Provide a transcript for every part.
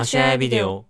マシュアヤビデオ。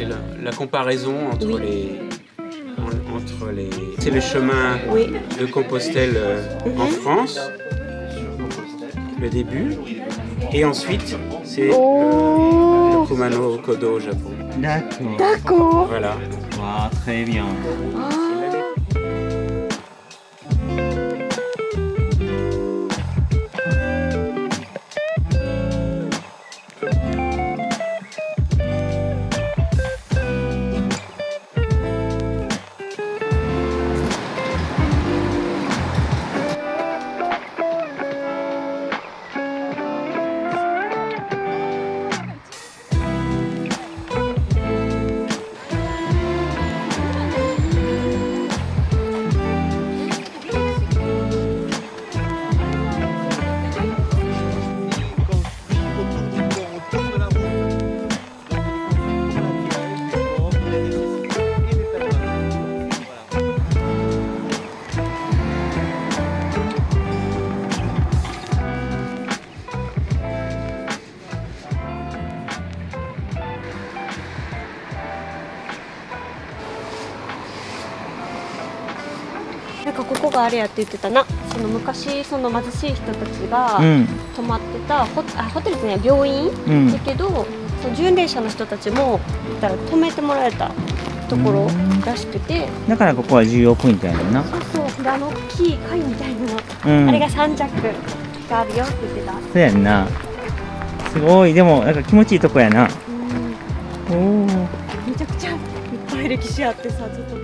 c'est la, la comparaison entre Oui. les en- entre les c'est le chemin oui. de Compostelle euh, en Mhm. France, le début, et ensuite c'est le, Oh, le Kumano Kodo au Japon. D'accord. d'accord. Voilà. Wow, très bien. Ah. れやって言ってたな。その昔その貧しい人たちがうん。泊まってたホあホテルですね病院。うんだ。けどその巡礼者の人たちも言ったら泊めてもらえたところらしくて。だからここは重要ポイントやねんな。そうそう。であの大きい貝みたいなの。うん。あれが三着があるよって言ってた。そうやんな。すごい。でも、なんか気持ちいいとこやな。うんおお。めちゃくちゃいっぱい歴史あってさちょっと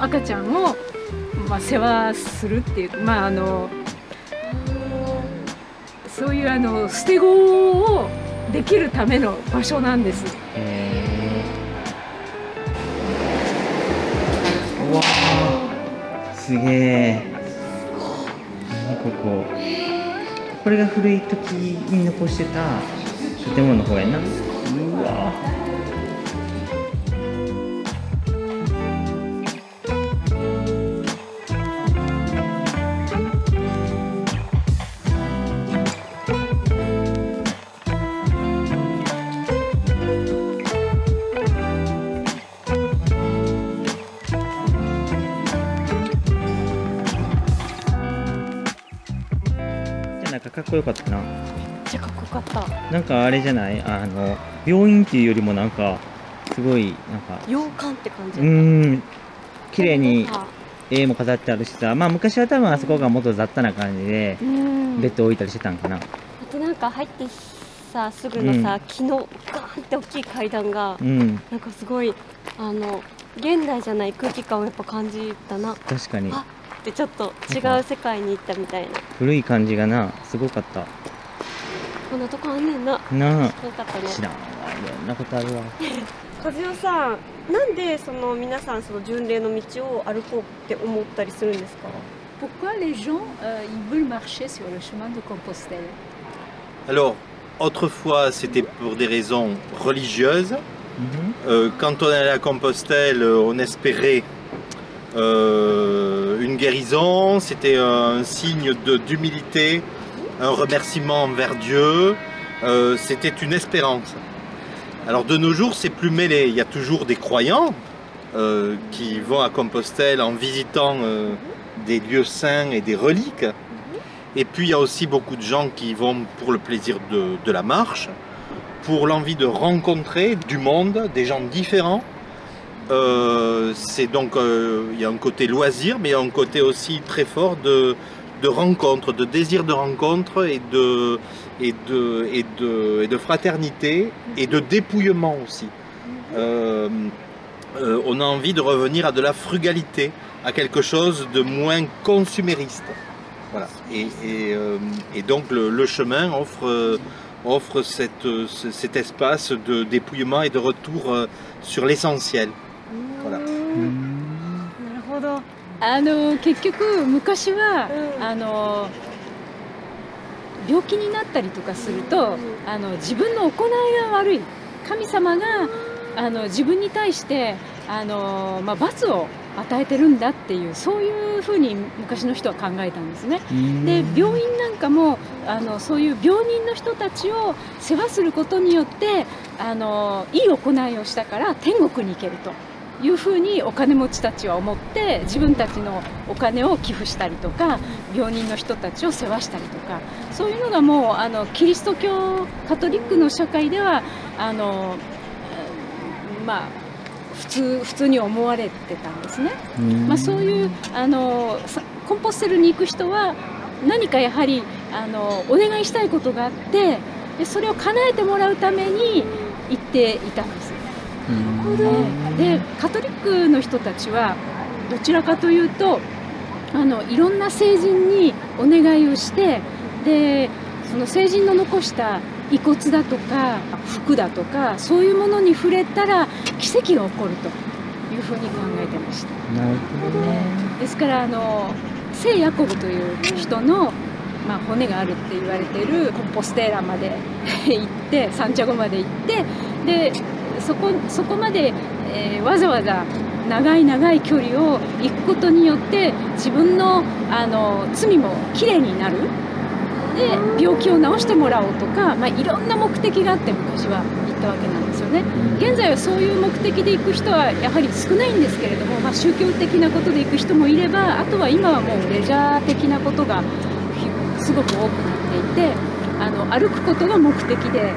赤ちゃんを、まあ、世話するっていうまああのそういうあの捨て子をできるための場所なんです。わーすげえこここれが古い時に残してた建物の方やな。うわこよかったな。めっちゃかっこよかった。なんかあれじゃない？あの病院っていうよりもなんかすごいなんか洋館って感じ。うーん。綺麗にあ絵も飾ってあるしさ。まあ昔は多分あそこがもっと雑多な感じでうん。ベッド置いたりしてたんかな。あとなんか入ってさすぐのさ、木のガーンって大きい階段がうん。なんかすごいあの現代じゃない空気感をやっぱ感じたな。確かに。あでちょっと違う世界に行ったみたいな古い感じがなすごかったこんなとこあんねんななあよかったね知らんわいろんなことあるわ和代さんなんでその皆さんその巡礼の道を歩こうって思ったりするんですか Pourquoi les gens euh, ils veulent marcher sur le chemin de Compostelle Alors, autrefois, c'était pour des raisons religieuses. うん Euh, quand on allait à Compostelle, euh, on espérait euh, une guérison. C'était un signe d'humilité, un remerciement envers Dieu. Euh, C'était une espérance. Alors de nos jours, c'est plus mêlé. Il y a toujours des croyants euh, qui vont à Compostelle en visitant euh, des lieux saints et des reliques. Et puis il y a aussi beaucoup de gens qui vont pour le plaisir de la marche, pour l'envie de rencontrer du monde, des gens différents. Euh, c'est donc euh, il y a un côté loisir, mais il y a un côté aussi très fort de, de rencontre, de désir de rencontre et de, et de, et de, et de fraternité et de dépouillement aussi. Euh, on a envie de revenir à de la frugalité, à quelque chose de moins consumériste. Voilà. Et, donc le, chemin offre, offre cette, ce- cet espace de dépouillement et de retour sur l'essentiel. なるほど、あの結局昔はうん。あの病気になったりとかするとあの自分の行いが悪い。神様があの自分に対してあの、まあ、罰を与えてるんだっていうそういうふうに昔の人は考えたんですね。で病院なんかもあのそういう病人の人たちを世話することによってあのいい行いをしたから天国に行けるというふうにお金持ちたちは思って自分たちのお金を寄付したりとか病人の人たちを世話したりとかそういうのがもうあのキリスト教カトリックの社会ではあのうんまあ普通普通に思われてたんですね。まあ、そういうあのさコンポステルに行く人は何かやはりあのお願いしたいことがあってでそれを叶えてもらうために行っていたんです。うん。でカトリックの人たちはどちらかというとあのいろんな聖人にお願いをしてでその聖人の残した遺骨だとか服だとかそういうものに触れたら奇跡が起こるというふうに考えてました。なるほど。ね。ですからあの聖ヤコブという人の、まあ、骨があるって言われているコンポステーラまで行ってサンチャゴまで行ってでそこそこまで、えーわざわざ長い長い距離を行くことによって自分のあの罪もきれいになる。で病気を治してもらおうとか、まあ、いろんな目的があって昔は行ったわけなんですよね。現在はそういう目的で行く人はやはり少ないんですけれども、まあ、宗教的なことで行く人もいればあとは今はもうレジャー的なことがひすごく多くなっていてあの歩くことが目的で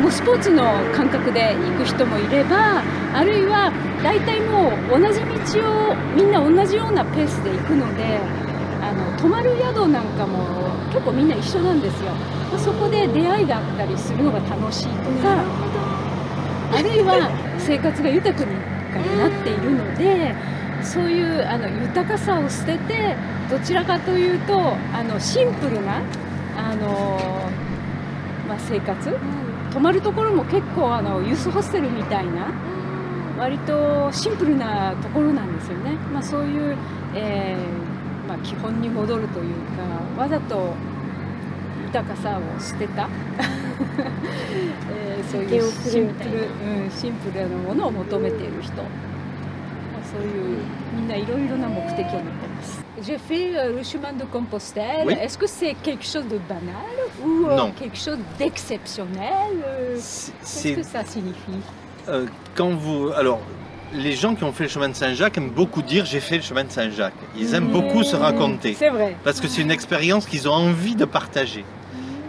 もうスポーツの感覚で行く人もいればあるいは大体もう同じ道をみんな同じようなペースで行くのであの泊まる宿なんかも結構みんな一緒なんですよ。まあそこで出会いがあったりするのが楽しいとかあるいは生活が豊かになっているのでそういうあの豊かさを捨ててどちらかというとあのシンプルなあの、まあ、生活泊まるところも結構あのユースホステルみたいな割とシンプルなところなんですよね。まあ、そういう、えーまあ、基本に戻るというかわざと豊かさを捨てた、えーそういうシンプル、うん、シンプルなものを求めている人、まあ、そういうみんないろいろな目的を持って。J'ai fait euh, le chemin de Compostelle. Oui. Est-ce que c'est quelque chose de banal ou euh, quelque chose d'exceptionnel euh, Qu'est-ce que ça signifie? Euh, quand vous. Alors, les gens qui ont fait le chemin de Saint-Jacques aiment beaucoup dire j'ai fait le chemin de Saint-Jacques. Ils aiment beaucoup se raconter. C'est vrai. Parce que c'est une expérience qu'ils ont envie de partager.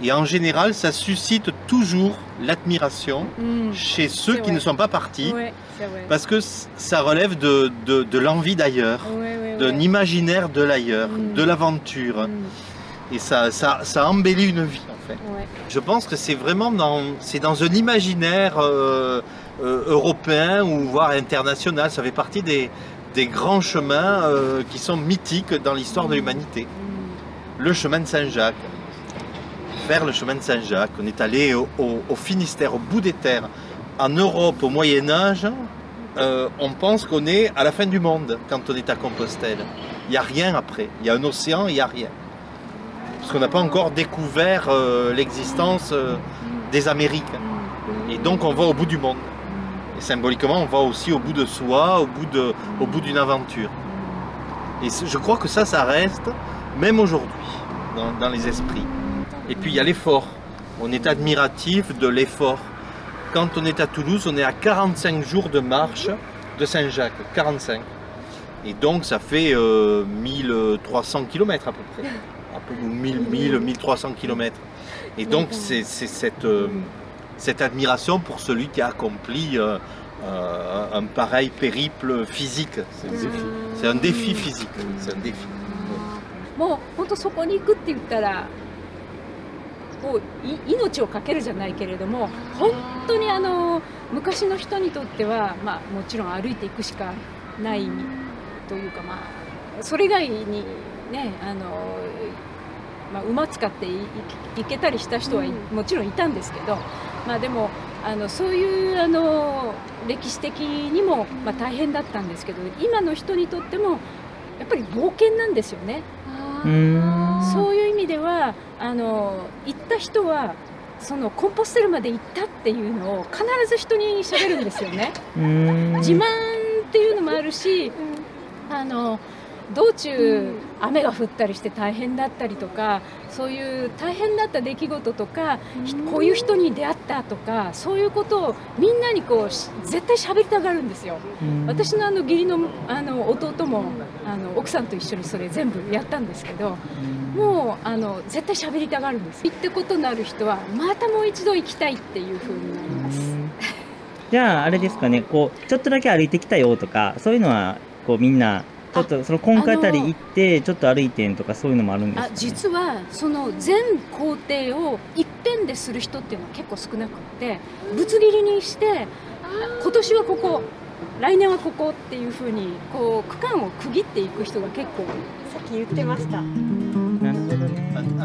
Et en général, ça suscite toujours l'admiration Mm. chez ceux qui vrai. ne sont pas partis. Ouais, c'est vrai. Parce que ça relève de, de- de l'envie d'ailleurs, Ouais, ouais, d'un imaginaire de l'ailleurs, Mm. de l'aventure. Mm. Et ça, ça, ça embellit une vie en fait. Ouais. Je pense que c'est vraiment dans, c'est dans un imaginaire euh, euh, européen ou voire international. Ça fait partie des, des grands chemins euh, qui sont mythiques dans l'histoire de l'humanité. Mm. Le chemin de Saint-Jacques. Faire le chemin de Saint-Jacques. On est allé au, au- au Finistère, au bout des terres. En Europe, au Moyen Âge, euh, on pense qu'on est à la fin du monde quand on est à Compostelle. Il n'y a rien après. Il y a un océan, il n'y a rien. Parce qu'on n'a pas encore découvert euh, l'existence euh, des Amériques. Et donc on va au bout du monde. Et symboliquement, on va aussi au bout de soi, au bout d'une aventure. Et je crois que ça, ça reste, même aujourd'hui, dans les esprits. Et puis il y a l'effort. On est admiratif de l'effort. Quand on est à Toulouse, on est à 45 jours de marche de Saint-Jacques. 45. Et donc ça fait euh, 1300 km à peu près. Un peu, ou 1000, 1000, 1300 km. Et donc c'est c'est cette, euh, cette admiration pour celui qui a accompli euh, euh, un pareil périple physique. C'est c'est un défi physique. C'est un défi. もう本当そこに行くって言ったら もうい命を懸けるじゃないけれども本当にあの昔の人にとっては、まあ、もちろん歩いていくしかないというか、まあ、それ以外にねあの、まあ、馬使って行けたりした人はいもちろんいたんですけど、まあ、でもあのそういうあの歴史的にも、まあ、大変だったんですけど今の人にとってもやっぱり冒険なんですよね。そうではあの行った人はそのコンポステルまで行ったっていうのを必ず人に喋るんですよね。自慢っていうのもあるし、あの道中雨が降ったりして大変だったりとかそういう大変だった出来事とか、ひこういう人に出会ったとかそういうことをみんなにこうし絶対喋りたがるんですよ。私のあの義理のあの弟もあの奥さんと一緒にそれ全部やったんですけどもうあの絶対喋りたがるんです行ったことのある人はまたもう一度行きたいっていう風になります。じゃああれですかね。こうちょっとだけ歩いてきたよとかそういうのはこうみんなちょっとその今回あたり行ってちょっと歩いてんとかそういうのもあるんですか、あね、実はその全工程をいっぺんでする人っていうのは結構少なくってぶつ切りにして今年はここ来年はここっていう風にこう区間を区切っていく人が結構さっき言ってました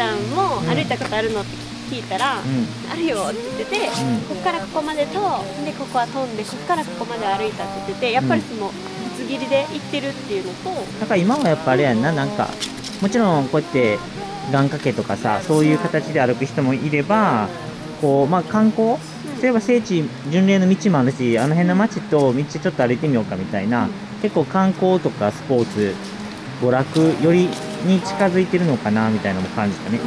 きセバスチャンも歩いたことあるのって聞いたら、うん。あるよって言ってて、ここからここまでとでここは飛んでここからここまで歩いたって言っててやっぱりそのぶつ切りで行ってるっていうのと、だから今はやっぱあれやんななんかもちろんこうやって願掛けとかさそういう形で歩く人もいればこうまあ観光？例えば聖地巡礼の道もあるしあの辺の街と道ちょっと歩いてみようかみたいな、結構観光とかスポーツ娯楽よりに近づいてるのかなみたいなのも感じたね、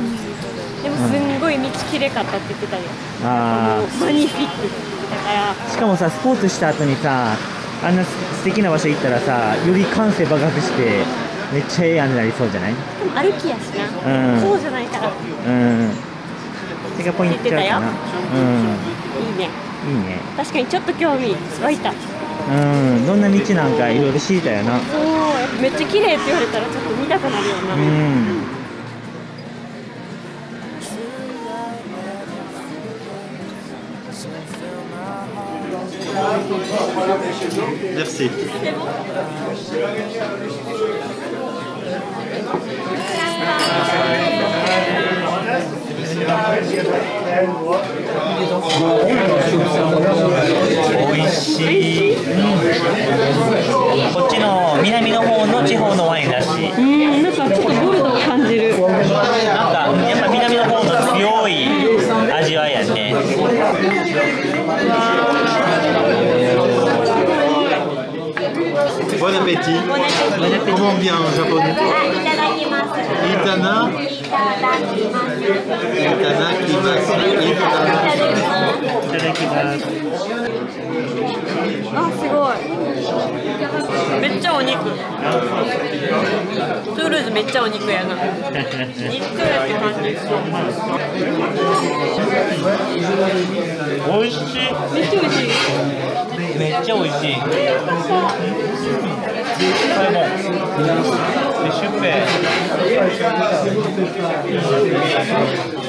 でもすんごい道きれかったって言ってたよ、あもうマニフィック。って言ってたから。ーしかもさスポーツした後にさあんな素敵な場所行ったらさより感性爆発してめっちゃええやんになりそうじゃない？でも歩きやしな、うん。そうじゃないから。いうんそれがポイントちゃうかな。うん。いね。いいね。確かにちょっと興味湧いたうん。どんな道なんかいろいろ知りたいよな。そう。めっちゃ綺麗って言われたらちょっと見たくなるよな、うん。Merci. Comment on dit en japonais Itana. ただきます。あすごい。めっちゃお肉。トゥールーズめっちゃお肉やな。肉やって感じ。美味しい。めっちゃ美味しい。めっちゃ美味しい。これもでシュッペ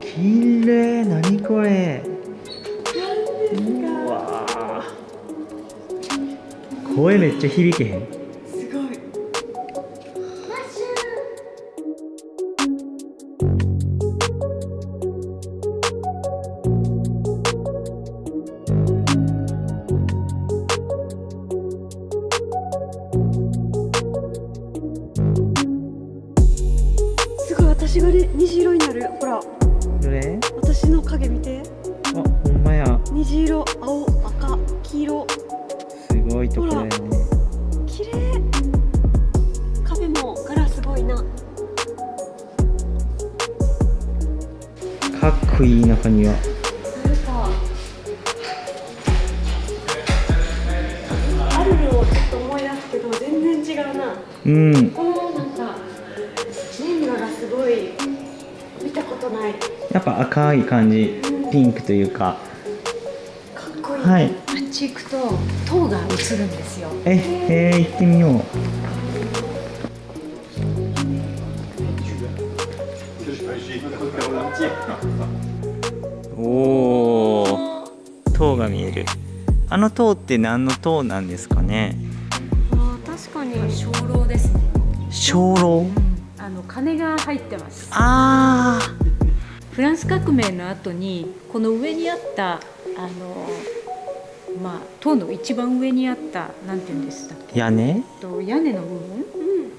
きれい何これ」声めっちゃ響けへんというか。かっこいい、はい。あっち行くと塔が映るんですよ。ええー、行ってみよう。おお塔が見える。あの塔って何の塔なんですかね？あー確かに鐘楼ですね。鐘楼？あの鐘が入ってます。あフランス革命の後にこの上にあったあのまあ塔の一番上にあったなんていうんでしたっけ？ー屋根？と屋根の部分？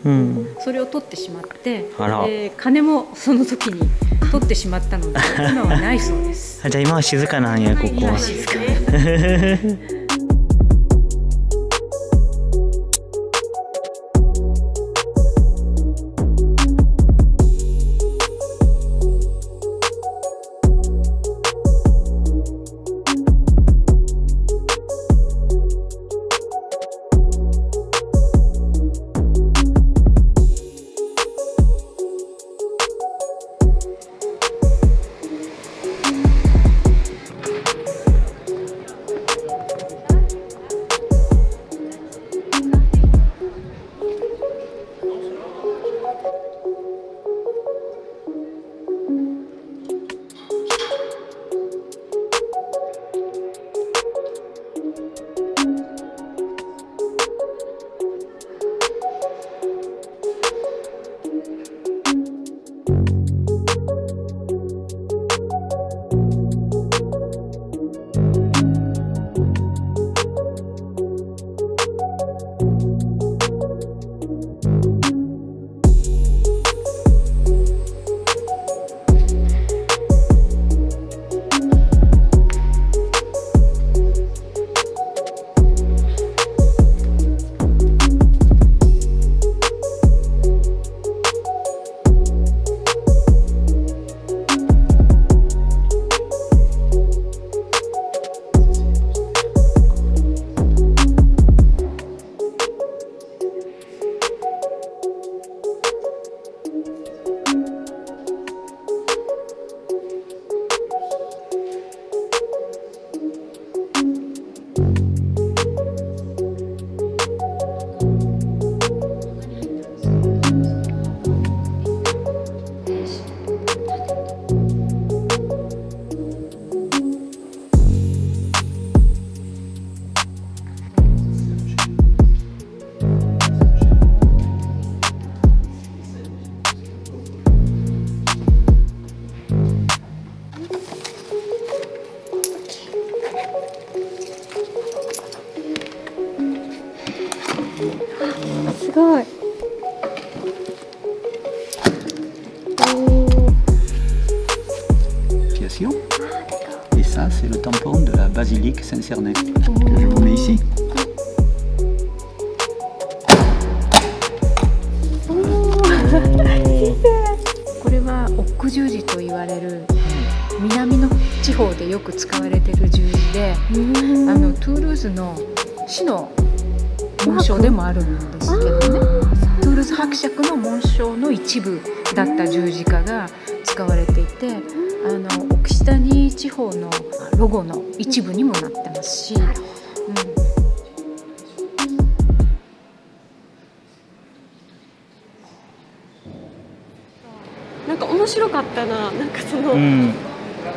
うん。それを取ってしまってあら。で鐘もその時に取ってしまったので 今はないそうです。あじゃあ今は静かなんやここは 静なんか面白かったな。なんかその、うん。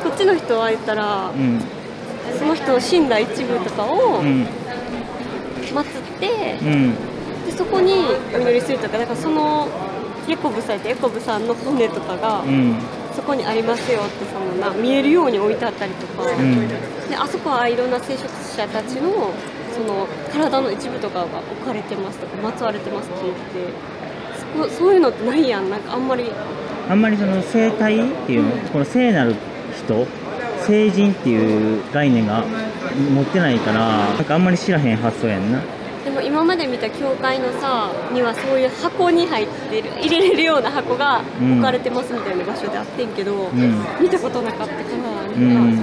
こっちの人は言ったら、うん。その人の死んだ一部とかをうん。祀って、うん。でそこにお祈りするとかだからそのヤコブさんってヤコブさんの骨とかが、うん。そこにありますよってそのな見えるように置いてあったりとか、うん。であそこはいろんな聖職者たちのその体の一部とかが置かれてますとか祀られてますって言ってそこそういうのってないやん。なんかあんまりあんまりその生体っていうの、この聖なる人聖人っていう概念が持ってないからなんかあんまり知らへん発想やんな。でも今まで見た教会のさにはそういう箱に入ってる入れれるような箱がうん。置かれてますみたいな場所であってんけど、ん。見たことなかったからうなん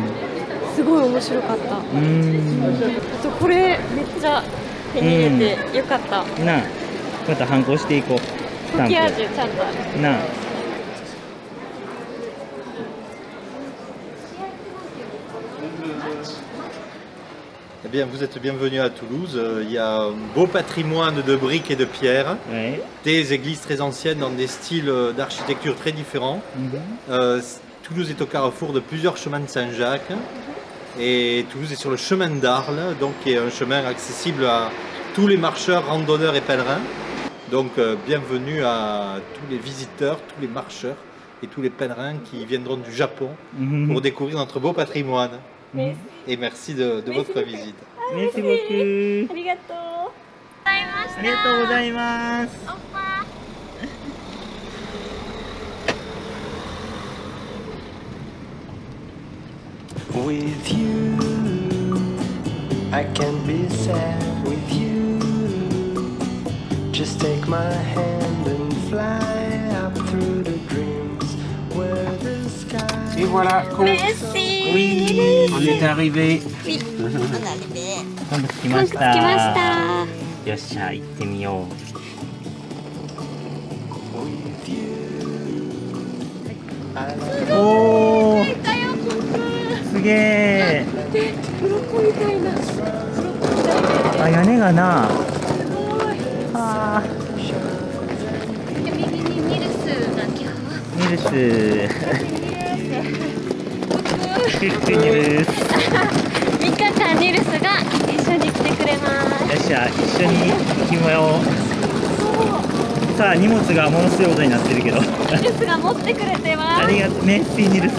すごい面白かった、うーあとこれめっちゃ手に入れてよかった、ん。なあ。また反抗していこう。コキアージュちゃんとある。プなあ Eh bien, vous êtes bienvenue à Toulouse. Il y a un beau patrimoine de briques et de pierres, des églises très anciennes dans des styles d'architecture très différents. Mhm. Euh, Toulouse est au carrefour de plusieurs chemins de Saint-Jacques. Et Toulouse est sur le chemin d'Arles, donc qui est un chemin accessible à tous les marcheurs, randonneurs et pèlerins. Donc euh, bienvenue à tous les visiteurs, tous les marcheurs et tous les pèlerins qui viendront du Japon mhm. pour découvrir notre beau patrimoine. Mmh. Et merci de, de votre visite. メシボクありがとうありがとうございます With you, I can be sad with you. Just take my hand and fly Et voilà, con- Oui. On est arrivé. 今度着きました着きましたよっしゃ行ってみようおおすげえ鱗みたいなあ屋根がなあ右にニルスミルスクックニルス3日間ニルスが一緒に来てくれます。よっしゃ一緒に行きまよう。さあ荷物がものすごいことになってるけど。ニルスが持ってくれてます。ありがとうメッシーニルス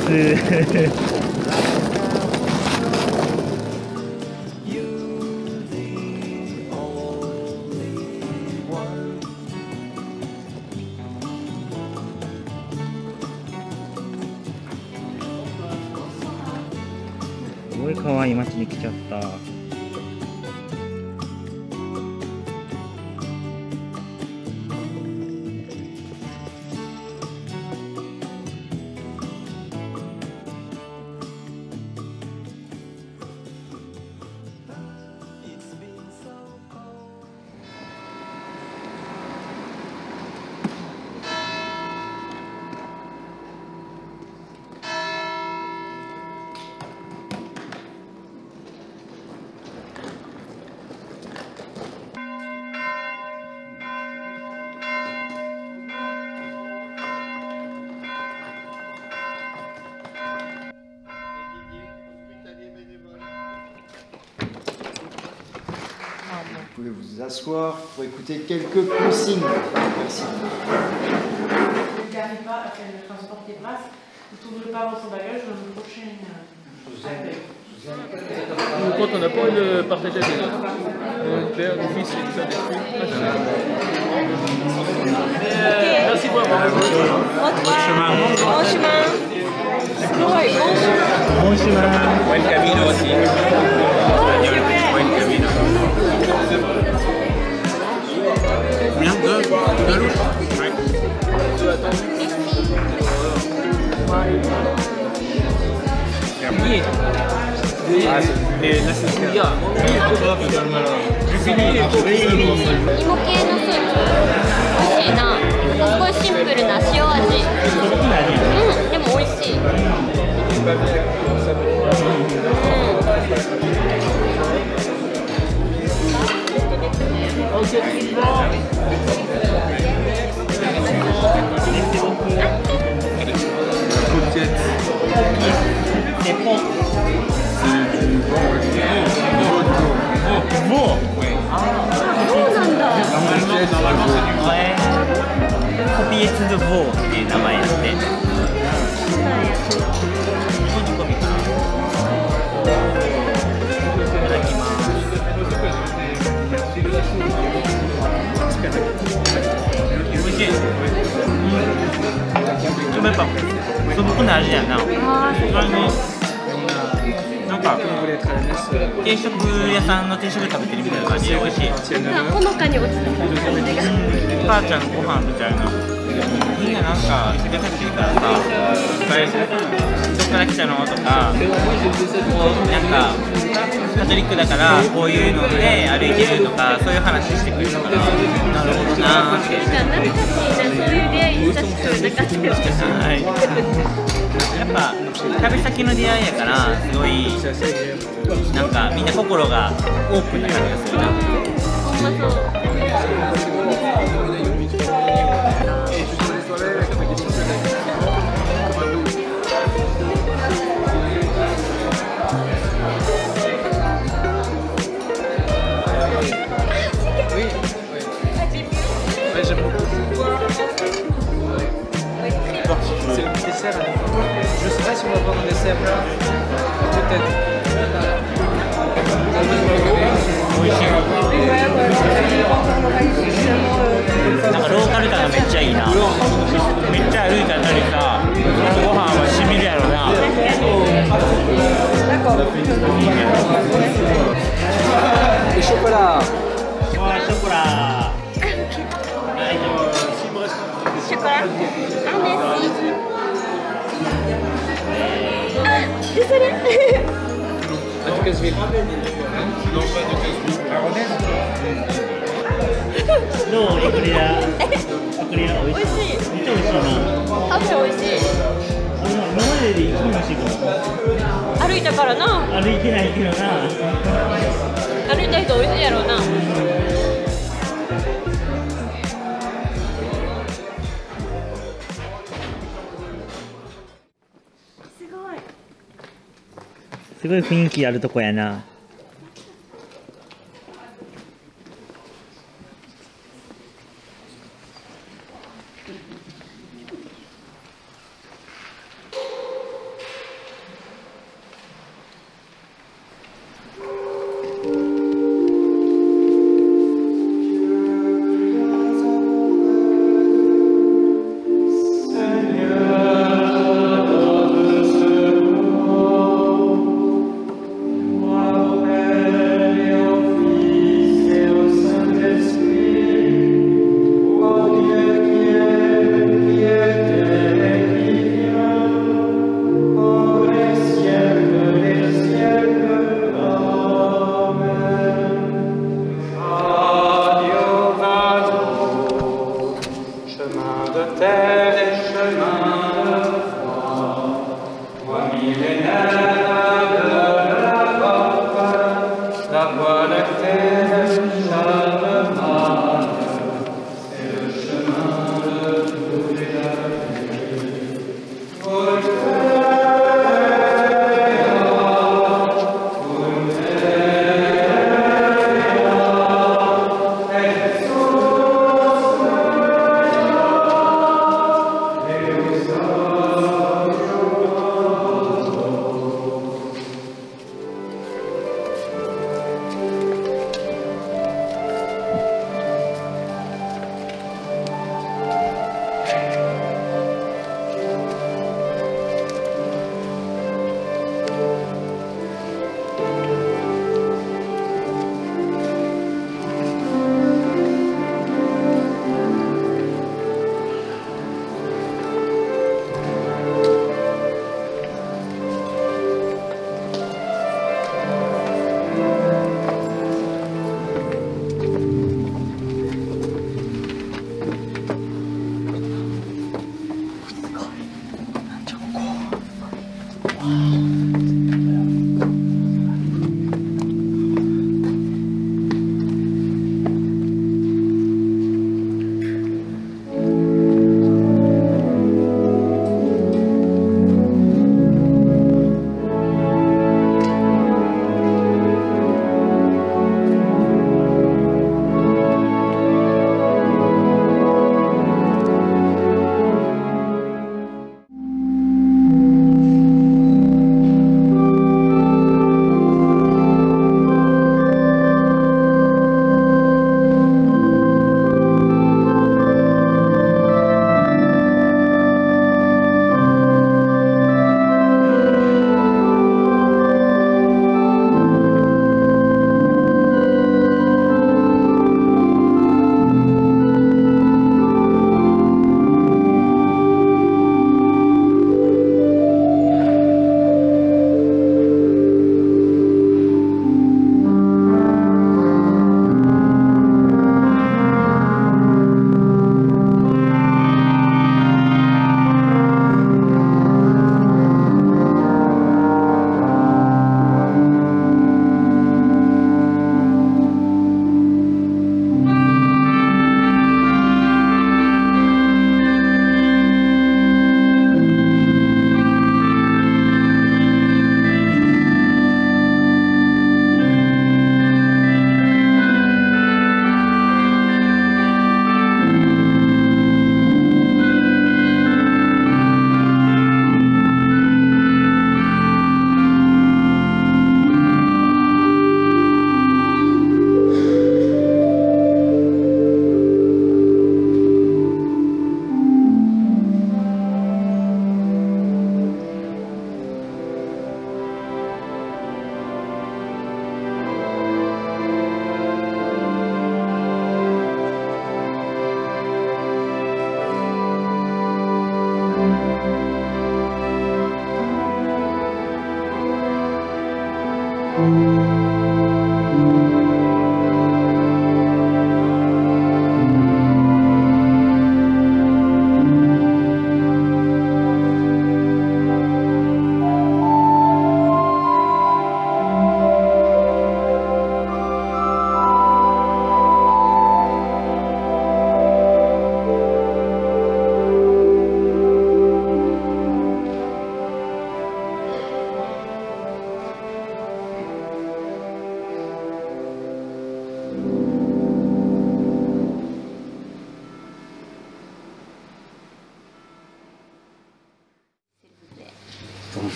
vous asseoir pour écouter quelques consignes. Merci. Ne garez pas le transport des ne pas votre bagage dans euh, on n'a pas euh, euh, père, fils, Merci. Bon chemin. Bon chemin. Bon chemin. Bon chemin. Buen camino aussi. 그냥그그대いい。い、旅先の出会いやからすごいなんかみんな心がオープンな感じがするな。ほんまそう C'est le dessert. Je sais pas si on va prendre un dessert. Peut-être. 美味しいなんかローカル感がめっちゃいいなめっちゃ歩いたご飯はしみるやろなショコラショコラでそれ À Ducasville. どうエクレアエクレア美味しいめっちゃ美味しいなパフェ美味しいあの今までで一番美味しいかも歩いたからな歩いてないけどな歩いた人美味しいやろうなすごい雰囲気あるとこやな「de terre et chemin de foi, toi millénaire.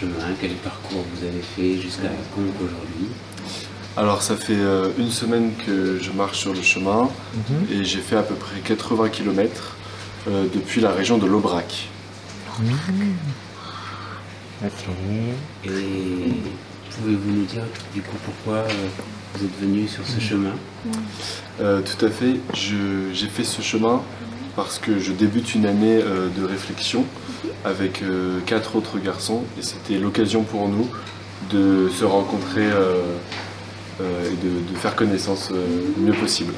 Chemin, quel parcours vous avez fait jusqu'à Conques aujourd'hui. Alors ça fait euh, une semaine que je marche sur le chemin et j'ai fait à peu près 80 km depuis la région de l'Aubrac. Et pouvez-vous nous dire du coup pourquoi euh, vous êtes venu sur ce chemin? Euh, tout à fait, Je- j'ai fait ce chemin parce que je débute une année euh, de réflexion avec euh, quatre autres garçons et c'était l'occasion pour nous de se rencontrer euh, et de, de faire connaissance le mieux possible.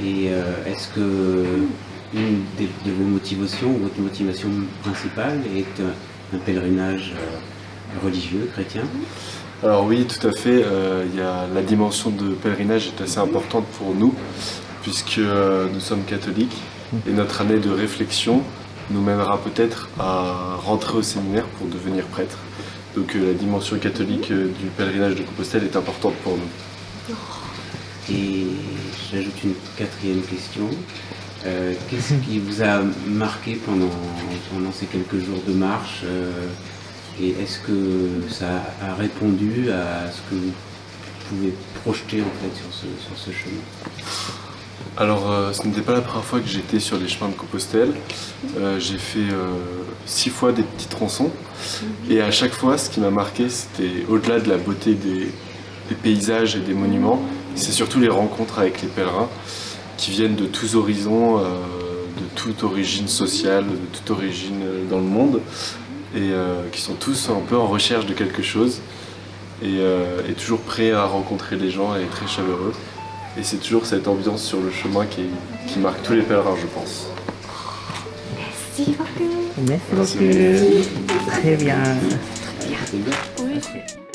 Et euh, est-ce que une de vos motivations, votre motivation principale est un, pèlerinage religieux, chrétien? Alors oui, tout à fait. euh, y a, la dimension de pèlerinage est assez importante pour nous, puisque euh, nous sommes catholiques et notre année de réflexion nous mènera peut-être à rentrer au séminaire pour devenir prêtre. Donc euh, la dimension catholique euh, du pèlerinage de Compostelle est importante pour nous. Et j'ajoute une quatrième question. Qu'est-ce qui vous a marqué pendant, ces quelques jours de marche Et est-ce que ça a répondu à ce que vous pouvez projeter en fait sur ce chemin? Alors, euh, ce n'était pas la première fois que j'étais sur les chemins de Compostelle. Euh, j'ai fait euh, six fois des petits tronçons. Et à chaque fois, ce qui m'a marqué, c'était au-delà de la beauté des, des paysages et des monuments, c'est surtout les rencontres avec les pèlerins qui viennent de tous horizons, de toute origine sociale, de toute origine dans le monde, et qui sont tous un peu en recherche de quelque chose, et, et toujours prêts à rencontrer les gens et très chaleureux. Et c'est toujours cette ambiance sur le chemin qui, qui marque tous les pèlerins, je pense. Merci beaucoup. Très bien. C'était bien. Oui. Ok.